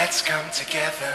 let's come together.